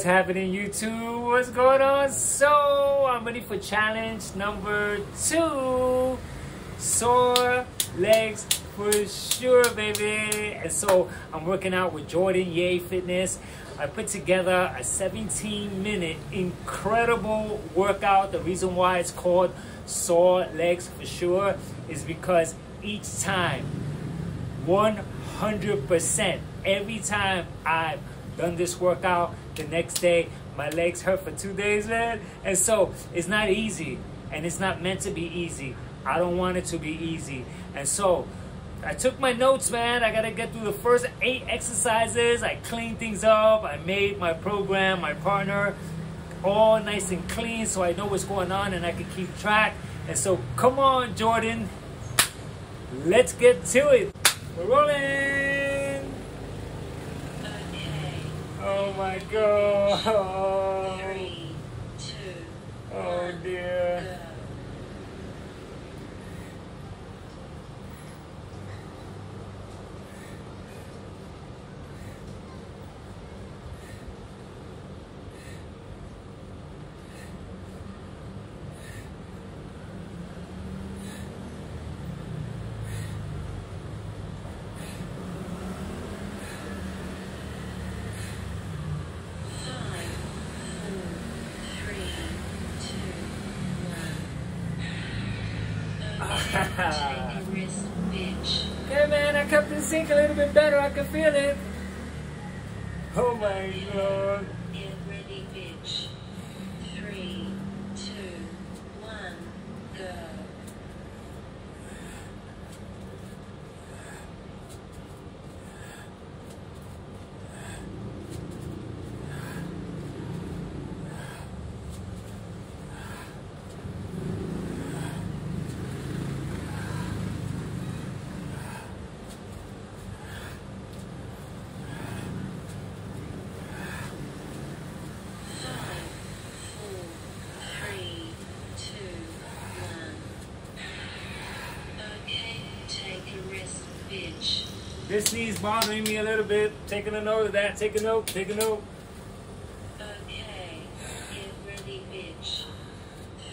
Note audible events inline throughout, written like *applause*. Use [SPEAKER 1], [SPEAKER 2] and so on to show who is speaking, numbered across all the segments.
[SPEAKER 1] What's happening, YouTube? What's going on? So, I'm ready for challenge number two. Sore legs for sure, baby. And so, I'm working out with Jordan Yeoh Fitness. I put together a 17 minute incredible workout. The reason why it's called Sore Legs for sure is because each time, 100%, every time I've done this workout, the next day my legs hurt for two days, man. And so it's not easy and it's not meant to be easy. I don't want it to be easy. And so I took my notes, man. I gotta get through the first eight exercises. I cleaned things up. I made my program, my partner, all nice and clean so I know what's going on and I can keep track. And so come on, Jordan. Let's get to it. We're rolling.
[SPEAKER 2] Okay.
[SPEAKER 1] Oh my god.
[SPEAKER 2] Three, two,
[SPEAKER 1] Oh dear.
[SPEAKER 2] go. Five, four, three, two, one. Okay, take a rest, bitch.
[SPEAKER 1] Yeah, man, Kept a little bit better. I can feel it. Oh my god.
[SPEAKER 2] Get ready, bitch. Three, two, one, go. Five, four, three, two, one. Okay, take a rest, bitch.
[SPEAKER 1] This knee's bothering me a little bit. Taking a note of that. Take a note. Take a note.
[SPEAKER 2] Okay, get ready, bitch.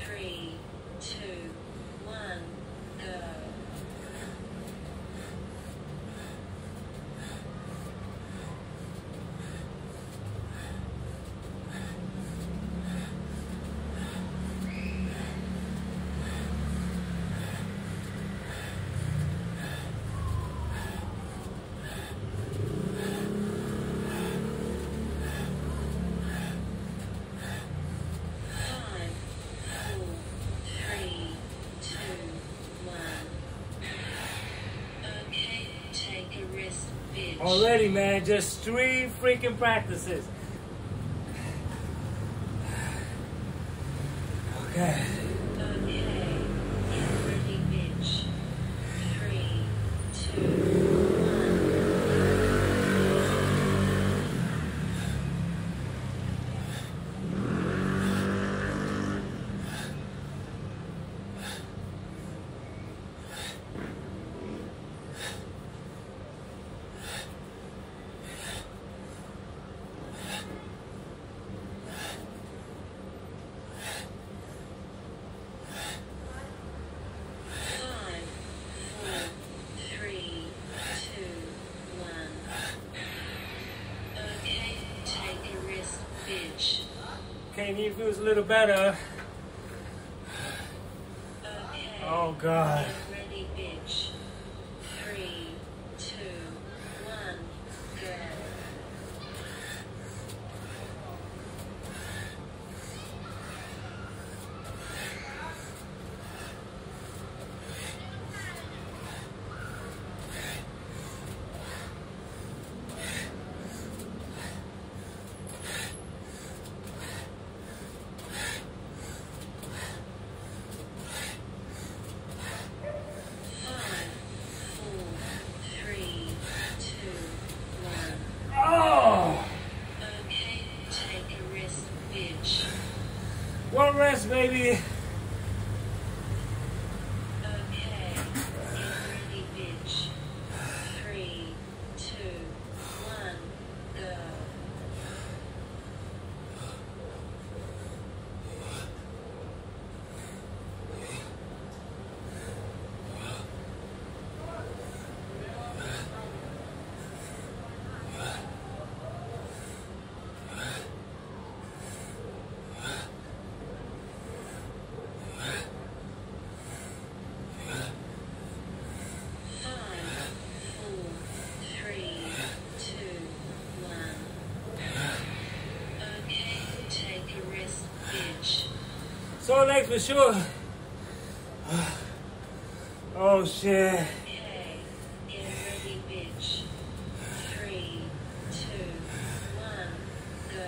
[SPEAKER 2] Three, two, one, go. Five, four, three, two, one. Okay, take a rest, bitch.
[SPEAKER 1] Already, man. Just three freaking practices. *sighs* Okay
[SPEAKER 2] get ready, bitch. Three, two, one. Five, four, three, two, one. Okay, take a rest, bitch.
[SPEAKER 1] Okay, knee feels a little better. Oh god.
[SPEAKER 2] Get ready, bitch. Three, two, one, go. Five,
[SPEAKER 1] legs for sure. *sighs* Oh shit.
[SPEAKER 2] Okay. Get ready, bitch. Three, two, one, go.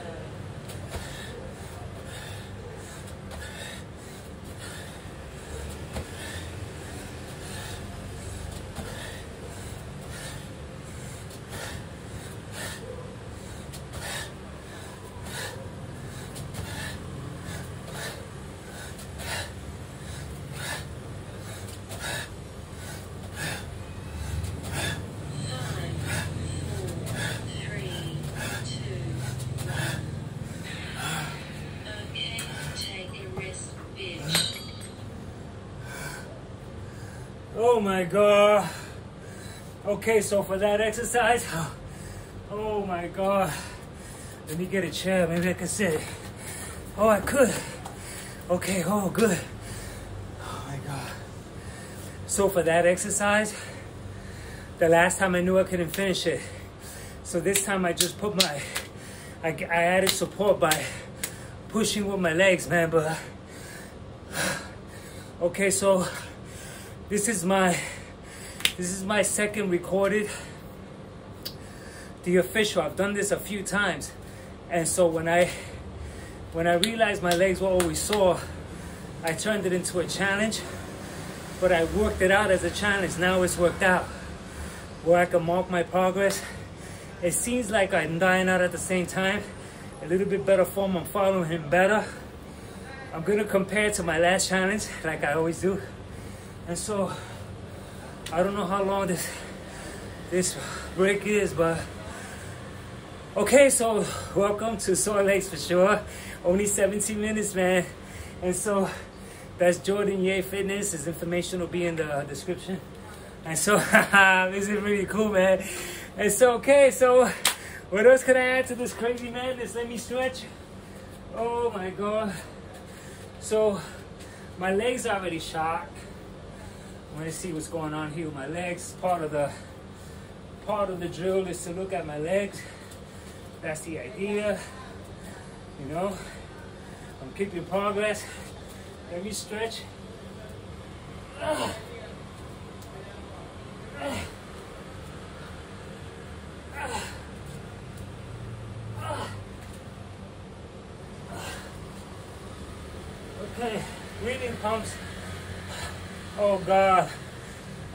[SPEAKER 2] Five, four, three, two, one. Okay, take a rest, bitch.
[SPEAKER 1] Oh my god. Okay, so for that exercise, *sighs* oh my god. Let me get a chair. Maybe I can sit. Oh, I could. Okay, oh, good. Oh my god. So for that exercise, the last time I knew I couldn't finish it. So this time I just put my, I, I added support by pushing with my legs, man. But *sighs* okay, so this is my this is my second recorded the official. I've done this a few times. And so when i when i realized my legs were always sore i turned it into a challenge. But i worked it out as a challenge. Now it's worked out. Where i can mark my progress. It seems like i'm dying out at the same time. A little bit better form. I'm following him better. I'm gonna compare to my last challenge like i always do and so I don't know how long this this break is, but okay. So welcome to Sore Legs for sure. Only 17 minutes, man. And so that's Jordan Yeoh Fitness. His information will be in the description. And so *laughs* this is really cool, man. And so okay, so what else can I add to this crazy madness? Let me stretch. Oh my god. So my legs are already shot. Want to see what's going on here with my legs. Part of the part of the drill is to look at my legs. That's the idea. You know, I'm keeping progress. Me stretch. Okay, breathing pumps. Oh God,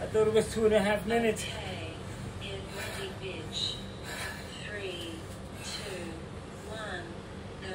[SPEAKER 1] I thought it was two and a half minutes.
[SPEAKER 2] Okay, get ready, bitch. Three, two, one, go.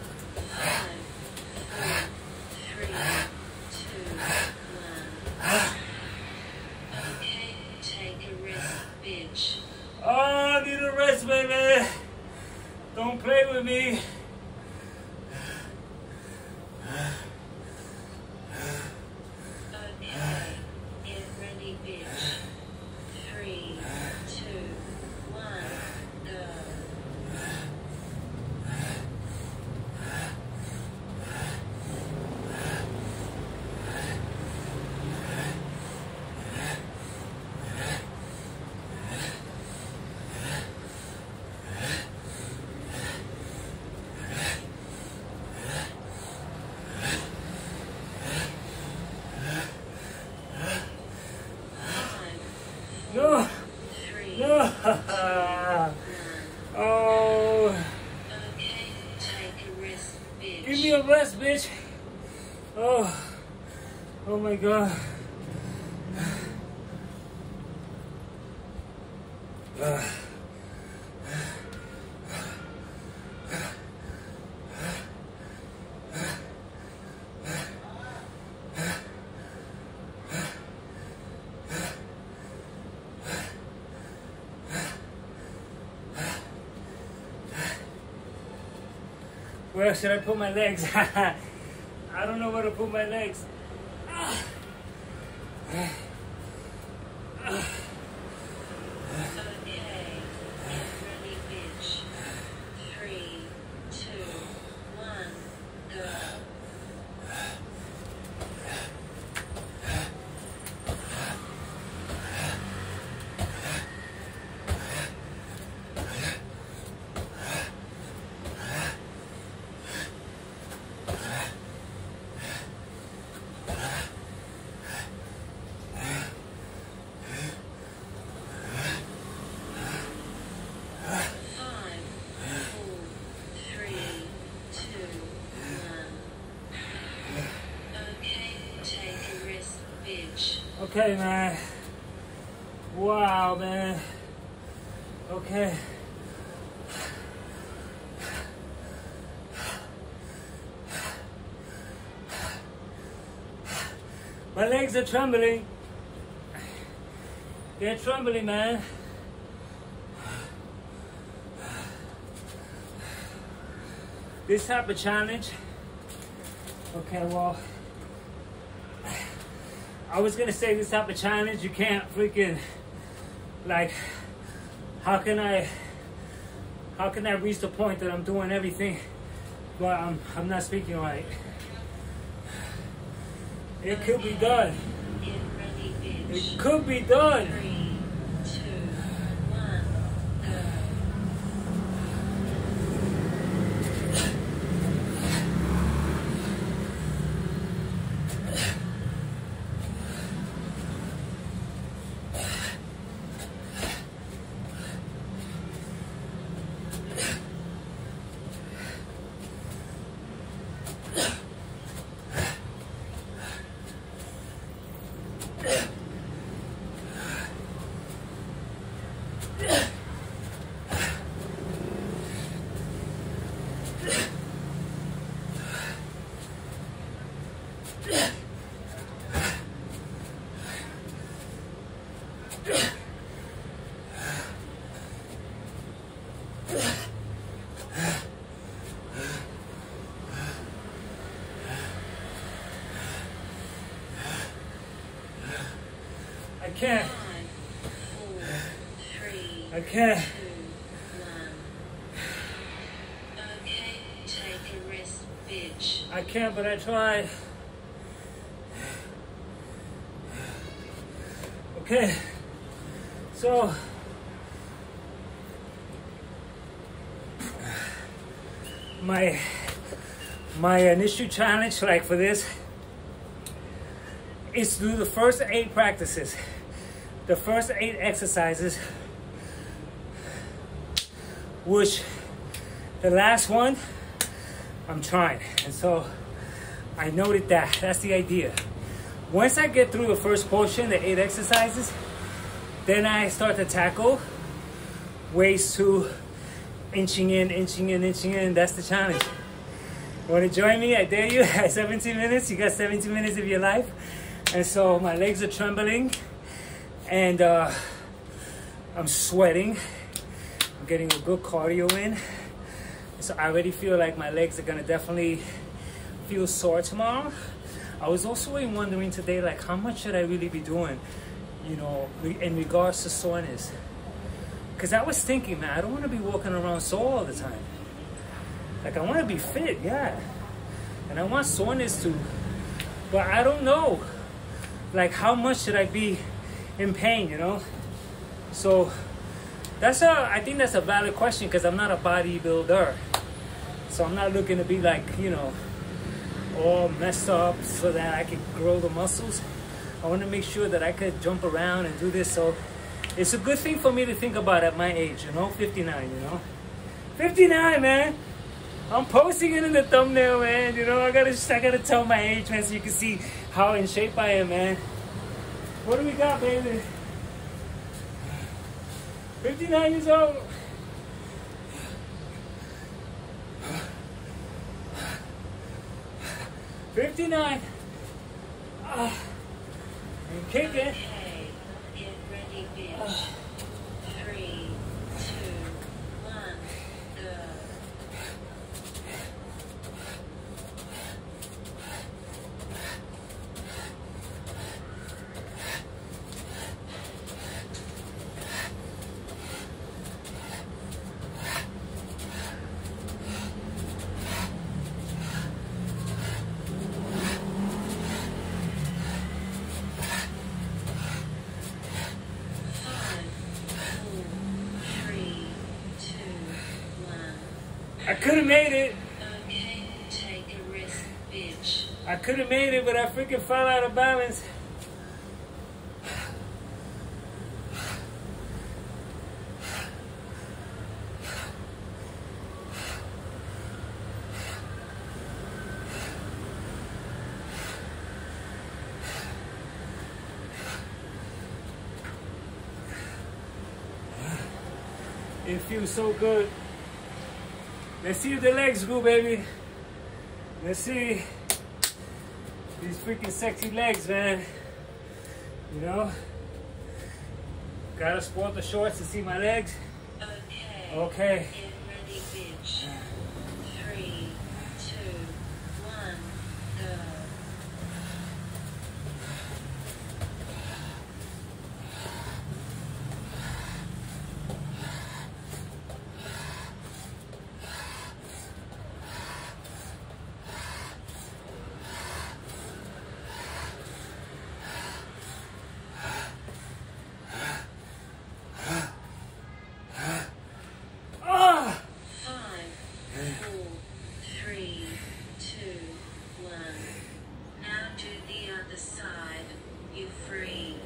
[SPEAKER 2] Five, four, three, two, one. Okay, take a rest, bitch.
[SPEAKER 1] Oh, I need a rest, baby. Don't play with me.
[SPEAKER 2] Okay, get ready, bitch. Three, two, one, go. Five,
[SPEAKER 1] No,
[SPEAKER 2] three,
[SPEAKER 1] no.
[SPEAKER 2] one.
[SPEAKER 1] Oh,
[SPEAKER 2] Okay, take a rest, bitch.
[SPEAKER 1] give me a rest, bitch. Oh, oh my God. Ah. Where should I put my legs? *laughs* I don't know where to put my legs. Okay, man. Wow, man. Okay. My legs are trembling. They're trembling, man. This type of challenge. Okay, well, I was gonna say this type of challenge, you can't freaking, like, how can I, how can I reach the point that I'm doing everything, but I'm, I'm not speaking right. It could be done.
[SPEAKER 2] Get ready, bitch.
[SPEAKER 1] It could be done.
[SPEAKER 2] Okay, take a rest, bitch.
[SPEAKER 1] I can't, but I tried. Okay. So. My my initial challenge, like for this, is to do the first eight practices, the first eight exercises, which the last one I'm trying. And so I noted that. That's the idea. Once I get through the first portion, the eight exercises, then I start to tackle ways to inching in, inching in, inching in. That's the challenge. Want to join me? I dare you. *laughs* At 17 minutes, you got 17 minutes of your life. And so my legs are trembling and uh, I'm sweating. I'm getting a good cardio in. So I already feel like my legs are gonna definitely feel sore tomorrow. I was also wondering today, like, how much should I really be doing, you know, in regards to soreness? Because I was thinking, man, I don't want to be walking around sore all the time. Like, I want to be fit, yeah, and I want soreness too, but I don't know, like, how much should I be in pain, you know? So that's a, I think that's a valid question because I'm not a bodybuilder. So I'm not looking to be like, you know, all messed up so that I can grow the muscles. I want to make sure that I could jump around and do this. So it's a good thing for me to think about at my age, you know, 59, you know. 59, man. I'm posting it in the thumbnail, man. You know, I gotta, I gotta tell my age, man, so you can see how in shape I am, man. What do we got, baby? 59 years old. Fifty-nine. Ah, and kicking.
[SPEAKER 2] Okay, get
[SPEAKER 1] could have made it. I could have made it, but I freaking fell out of balance. It feels so good. Let's see if the legs go, baby. Let's see. These freaking sexy legs, man. You know? Gotta sport the shorts to see my legs.
[SPEAKER 2] Okay.
[SPEAKER 1] Okay.
[SPEAKER 2] Get ready, bitch. Three, two, one, go.
[SPEAKER 1] Ah!
[SPEAKER 2] Five, four, three, two, one. Now do the other side. You free.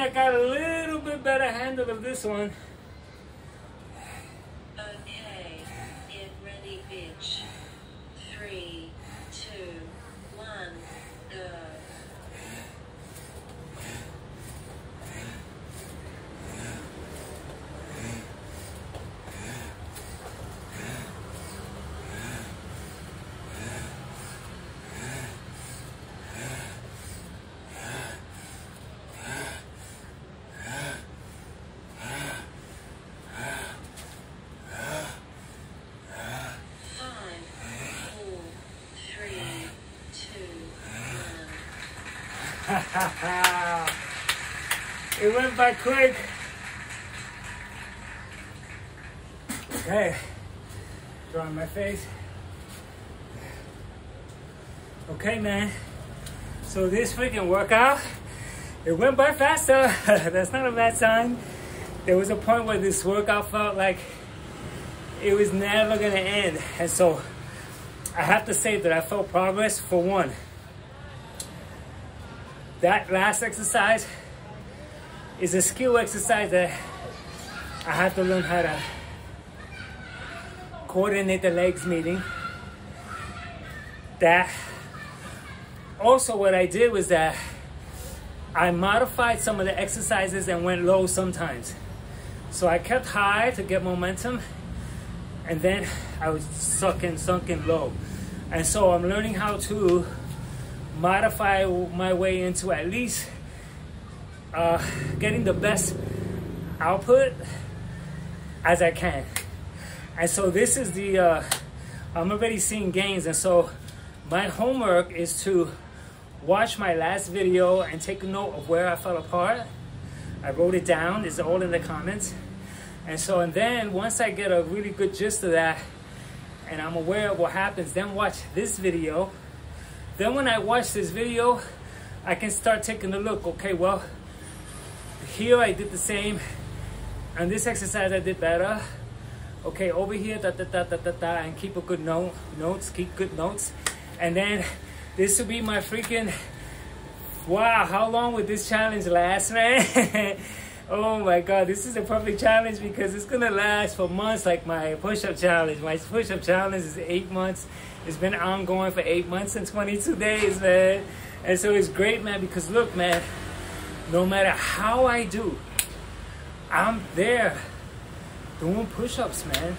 [SPEAKER 1] I got a little bit better handle of this one.
[SPEAKER 2] Okay. Get ready, bitch. Three, two, one, go. Five, four, three, two, one.
[SPEAKER 1] It went by quick. Okay. Drawing my face. Okay, man. So this freaking workout, it went by faster. *laughs* That's not a bad sign. There was a point where this workout felt like it was never gonna end. And so I have to say that I felt progress for one. That last exercise is a skill exercise that I have to learn how to coordinate the legs meeting. That also what I did was that I modified some of the exercises and went low sometimes. So I kept high to get momentum and then I was sucking, sunken low. And so I'm learning how to modify my way into at least uh, getting the best output as I can. And so this is the, uh, I'm already seeing gains. And so my homework is to watch my last video and take a note of where I fell apart. I wrote it down, it's all in the comments. And so, and then once I get a really good gist of that and I'm aware of what happens, then watch this video. Then when I watch this video, I can start taking a look. Okay, well, here I did the same. And this exercise, I did better. Okay, over here, da da da da da da, and keep a good note, notes, keep good notes. And then this will be my freaking, wow, how long would this challenge last, *laughs* man? oh my God, this is a perfect challenge because it's gonna last for months like my push-up challenge. My push-up challenge is eight months. It's been ongoing for eight months and 22 days, man. And so it's great, man, because look, man, no matter how I do, I'm there doing push-ups, man.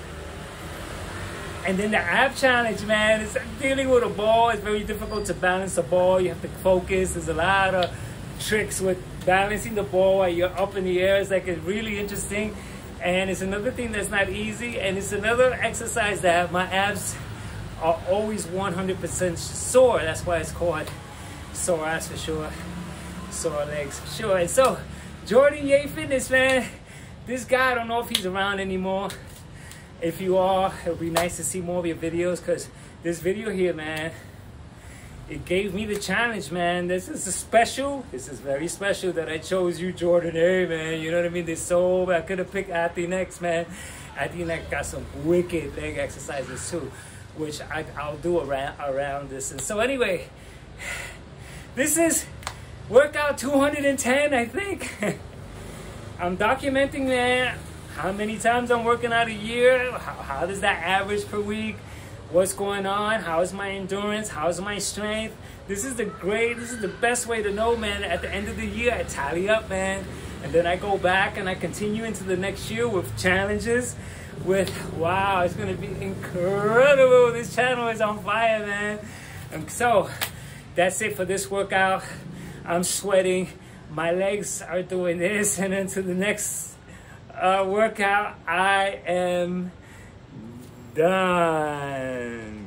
[SPEAKER 1] And then the ab challenge, man, is dealing with a ball. It's very difficult to balance the ball. You have to focus. There's a lot of tricks with balancing the ball while you're up in the air. It's like it's really interesting. And it's another thing that's not easy. And it's another exercise that my abs are always 100% sore. That's why it's called sore ass for sure. Sore legs for sure. And so, Jordan Yeoh Fitness, man. This guy, I don't know if he's around anymore. If you are, it would be nice to see more of your videos because this video here, man, it gave me the challenge, man. This is a special. This is very special that I chose you, Jordan. Hey, man, you know what I mean? This so I could have picked Athlean-X, man. Athlean-X got some wicked leg exercises too, which I, I'll do around around this. And so anyway, this is workout 210, I think. *laughs* I'm documenting that how many times I'm working out a year, how, how does that average per week, what's going on, how's my endurance, how's my strength. This is the great, this is the best way to know, man. At the end of the year, I tally up, man. And then I go back and I continue into the next year with challenges. With wow, it's gonna be incredible. This channel is on fire, man. And so that's it for this workout. I'm sweating. My legs are doing this, *laughs* and then to the next uh, workout, I am done.